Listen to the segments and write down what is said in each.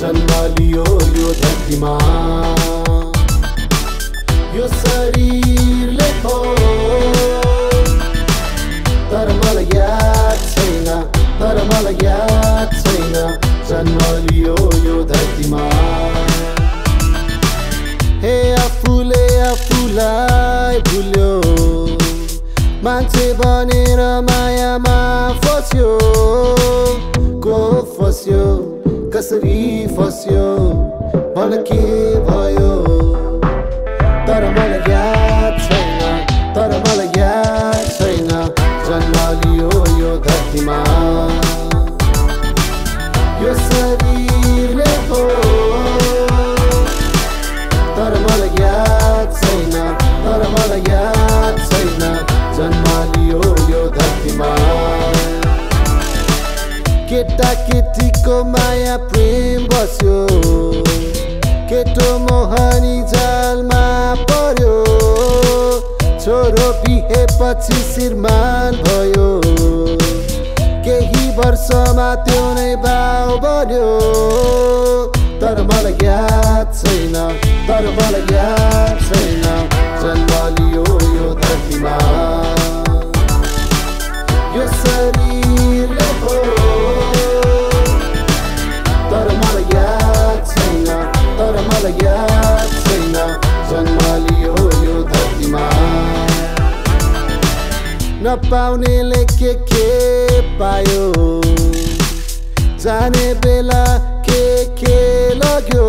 जन्म लियो यो धरतीमा। यो शरीरले मान्छे बनेर मायामा फस्यो को फस्यो कसरी फस्यो भन के भयो तर केटा केटीको माया प्रेम बस्यो। केटो मोहनी जालमा पर्यो। छोरो बिहेपछि श्रीमान भयो। केही वर्षमा त्यो नै भाउ बन्यो। तर मलाई याद छैन तर मलाई छैन। जन्म लियो यो धरतीमा। नपाउनेले के के पायो? जाने बेला के के लग्यो?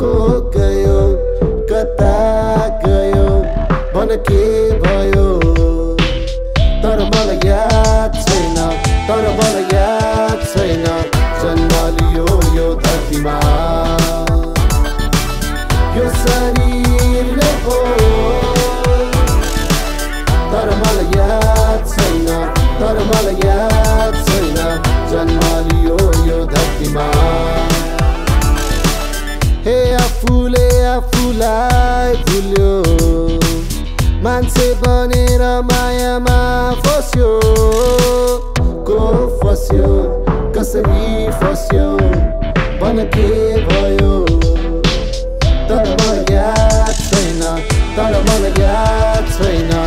को गयो? कता गयो? भन के भयो? तर मलाई याद छैन तर मलाई याद छैन। जन्म लियो यो धरतीमा। यो शरीरले मलाई याद छैन लियो यो धरतीमा हे आफूले आफूलाई भुल्यो। मान्छे बनेर मायामा फस्यो। को फस्यो? कसरी फस्यो? भन के भयो? तर मलाई याद छैन तर मलाई याद छैन।